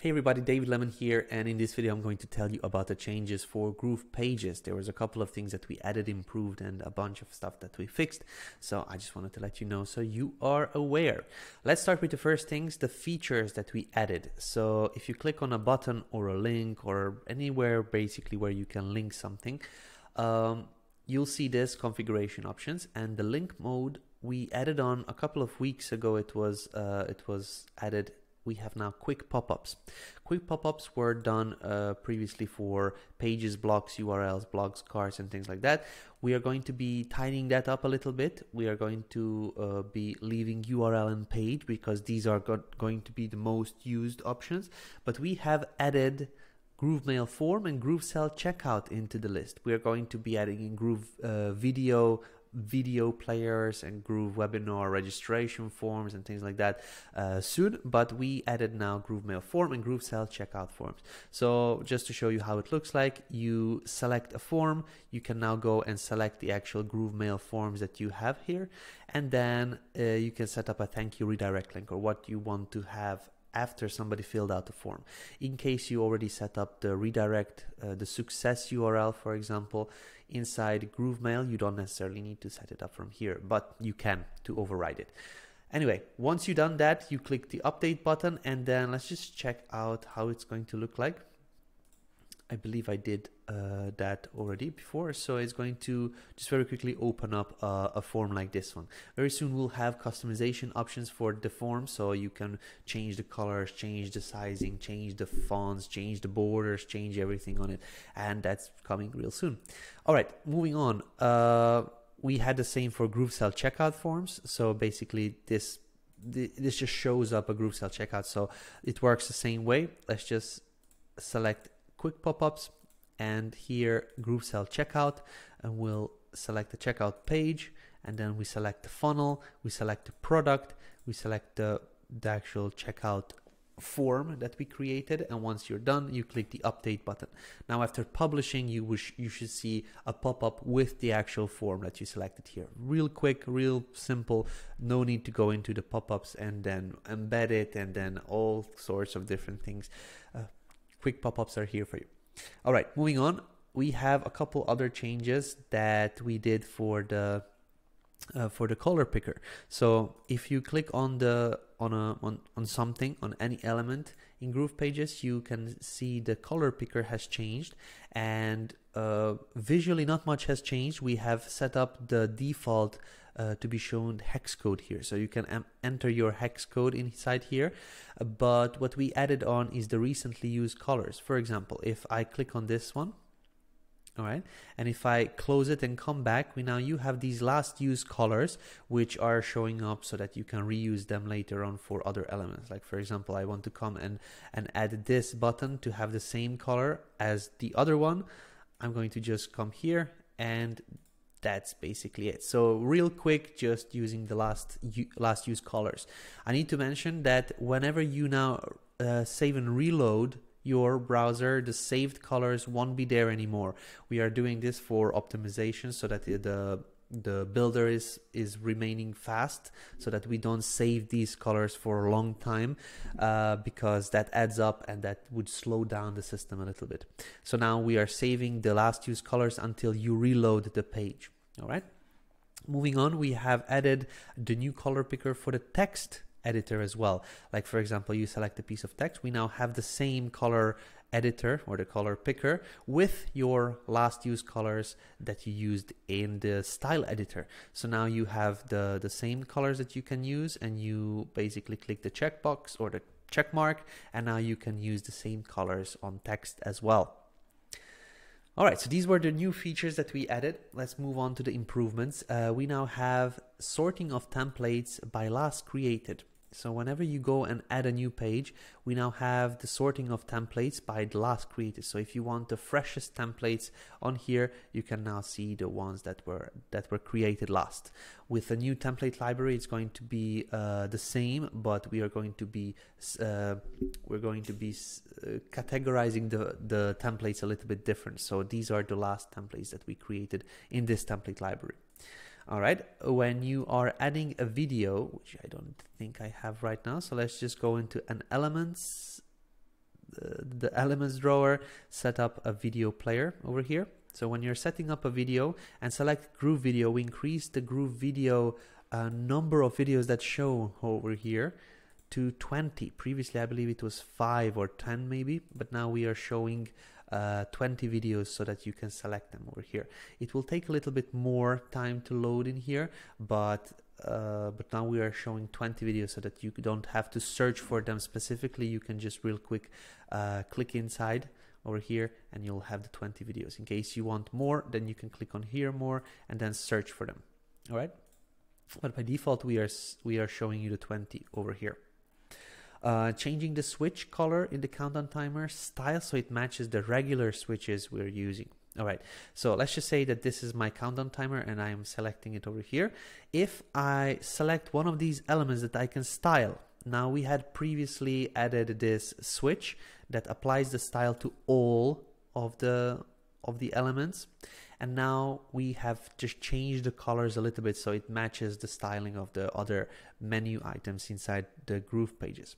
Hey everybody, David Lemon here, and in this video I'm going to tell you about the changes for Groove Pages. There was a couple of things that we added, improved, and a bunch of stuff that we fixed. So I just wanted to let you know so you are aware. Let's start with the first things, the features that we added. So if you click on a button or a link or anywhere basically where you can link something, um, you'll see this configuration options and the link mode we added on a couple of weeks ago. It was uh, it was added we have now quick pop-ups. Quick pop-ups were done uh, previously for pages, blocks, URLs, blogs, cards, and things like that. We are going to be tidying that up a little bit. We are going to uh, be leaving URL and page because these are go going to be the most used options. But we have added Groove Mail form and GrooveSell checkout into the list. We are going to be adding in Groove uh, video video players and Groove webinar registration forms and things like that uh, soon. But we added now Groove Mail form and GrooveSell checkout forms. So just to show you how it looks like, you select a form. You can now go and select the actual Groove Mail forms that you have here, and then uh, you can set up a thank you redirect link or what you want to have after somebody filled out the form. In case you already set up the redirect, uh, the success URL, for example, inside GrooveMail, you don't necessarily need to set it up from here, but you can to override it. Anyway, once you've done that, you click the update button and then let's just check out how it's going to look like. I believe I did uh, that already before. So it's going to just very quickly open up uh, a form like this one. Very soon we'll have customization options for the form. So you can change the colors, change the sizing, change the fonts, change the borders, change everything on it. And that's coming real soon. All right, moving on. Uh, we had the same for GrooveSell checkout forms. So basically this this just shows up a GrooveSell checkout. So it works the same way. Let's just select quick pop-ups and here GrooveSell checkout and we'll select the checkout page and then we select the funnel, we select the product, we select the, the actual checkout form that we created and once you're done you click the update button. Now after publishing you wish you should see a pop-up with the actual form that you selected here. Real quick real simple no need to go into the pop-ups and then embed it and then all sorts of different things. Uh, quick pop-ups are here for you. All right, moving on. We have a couple other changes that we did for the uh, for the color picker. So if you click on the on a on, on something on any element in Groove Pages, you can see the color picker has changed, and uh, visually not much has changed. We have set up the default uh, to be shown hex code here. So you can enter your hex code inside here. Uh, but what we added on is the recently used colors. For example, if I click on this one, all right, and if I close it and come back, we now you have these last used colors which are showing up so that you can reuse them later on for other elements. Like for example, I want to come and, and add this button to have the same color as the other one. I'm going to just come here and that's basically it. So real quick, just using the last last use colors. I need to mention that whenever you now uh, save and reload your browser, the saved colors won't be there anymore. We are doing this for optimization so that the the builder is is remaining fast so that we don't save these colors for a long time uh, because that adds up and that would slow down the system a little bit. So now we are saving the last use colors until you reload the page. All right? Moving on we have added the new color picker for the text editor as well. Like for example you select a piece of text. We now have the same color editor or the color picker with your last use colors that you used in the style editor. So now you have the, the same colors that you can use and you basically click the checkbox or the check mark and now you can use the same colors on text as well. All right, so these were the new features that we added. Let's move on to the improvements. Uh, we now have sorting of templates by last created. So whenever you go and add a new page, we now have the sorting of templates by the last created. So if you want the freshest templates on here, you can now see the ones that were that were created last. With the new template library, it's going to be uh, the same, but we are going to be uh, we're going to be uh, categorizing the the templates a little bit different. So these are the last templates that we created in this template library. All right, when you are adding a video, which I don't think I have right now, so let's just go into an elements uh, the elements drawer, set up a video player over here. So when you're setting up a video and select Groove Video, we increase the Groove Video uh, number of videos that show over here to 20. Previously, I believe it was 5 or 10 maybe, but now we are showing uh, 20 videos so that you can select them over here. It will take a little bit more time to load in here, but uh, but now we are showing 20 videos so that you don't have to search for them specifically. You can just real quick uh, click inside over here and you'll have the 20 videos. In case you want more, then you can click on here more and then search for them. All right. But by default, we are we are showing you the 20 over here. Uh, changing the switch color in the countdown timer style so it matches the regular switches we're using. All right, so let's just say that this is my countdown timer and I am selecting it over here. If I select one of these elements that I can style, now we had previously added this switch that applies the style to all of the of the elements and now we have just changed the colors a little bit so it matches the styling of the other menu items inside the groove pages.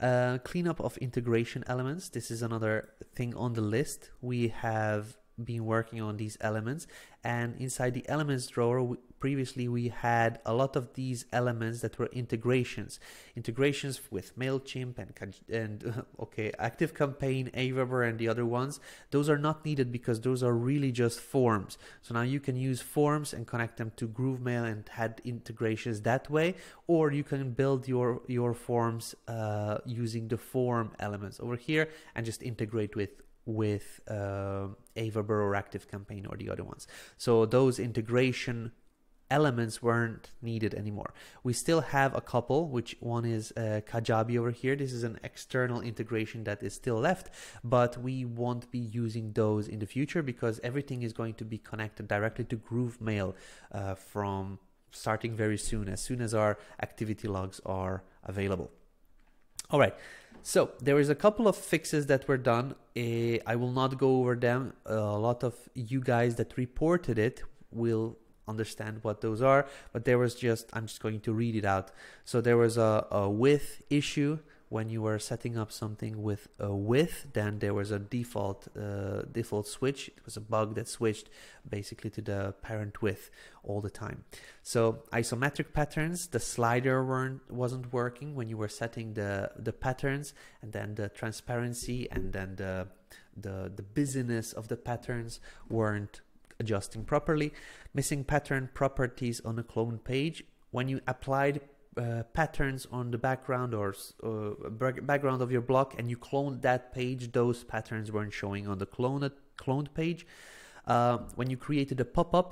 Uh, cleanup of integration elements. This is another thing on the list. We have been working on these elements and inside the elements drawer we, previously we had a lot of these elements that were integrations. Integrations with mailchimp and and okay active campaign aweber and the other ones. Those are not needed because those are really just forms. So now you can use forms and connect them to groovemail and had integrations that way or you can build your your forms uh, using the form elements over here and just integrate with with uh, Aweber or Active Campaign or the other ones. So those integration elements weren't needed anymore. We still have a couple, which one is uh, Kajabi over here. This is an external integration that is still left, but we won't be using those in the future because everything is going to be connected directly to Groovemail uh, from starting very soon, as soon as our activity logs are available. All right. So there is a couple of fixes that were done. Uh, I will not go over them. a lot of you guys that reported it will understand what those are, but there was just, I'm just going to read it out. So there was a, a width issue when you were setting up something with a width, then there was a default uh, default switch. It was a bug that switched basically to the parent width all the time. So isometric patterns, the slider weren't wasn't working when you were setting the the patterns, and then the transparency and then the the the busyness of the patterns weren't adjusting properly. Missing pattern properties on a clone page. When you applied uh, patterns on the background or uh, background of your block and you cloned that page, those patterns weren't showing on the cloned, cloned page. Uh, when you created a pop-up,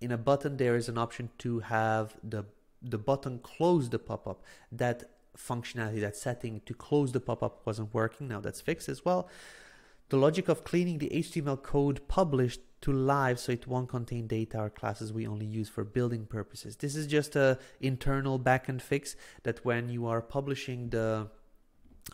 in a button there is an option to have the, the button close the pop-up. That functionality, that setting to close the pop-up wasn't working. Now that's fixed as well. The logic of cleaning the HTML code published to live so it won't contain data or classes we only use for building purposes. This is just a internal backend fix that when you are publishing the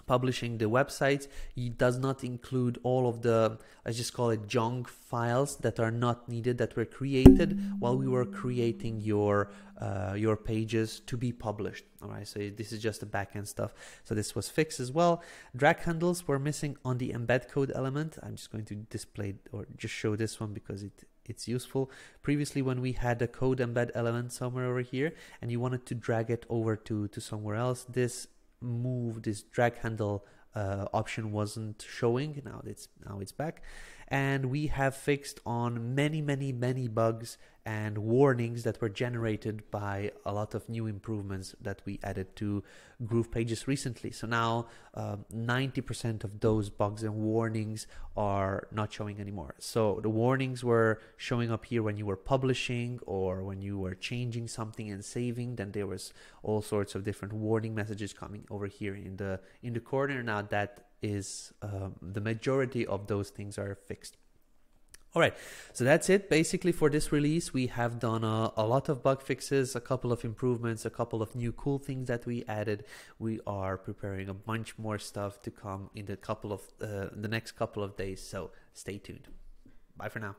publishing the website. It does not include all of the let's just call it junk files that are not needed that were created while we were creating your uh, your pages to be published. All right so this is just the backend stuff. So this was fixed as well. Drag handles were missing on the embed code element. I'm just going to display or just show this one because it it's useful. Previously, when we had a code embed element somewhere over here and you wanted to drag it over to, to somewhere else, this move this drag handle uh, option wasn't showing. Now it's now it's back and we have fixed on many many many bugs and warnings that were generated by a lot of new improvements that we added to Groove Pages recently. So now 90% um, of those bugs and warnings are not showing anymore. So the warnings were showing up here when you were publishing or when you were changing something and saving. Then there was all sorts of different warning messages coming over here in the in the corner. Now that is um, the majority of those things are fixed. All right, so that's it basically for this release. We have done a, a, lot of bug fixes, a couple of improvements, a couple of new cool things that we added. We are preparing a bunch more stuff to come in the couple of uh, the next couple of days. So stay tuned. Bye for now.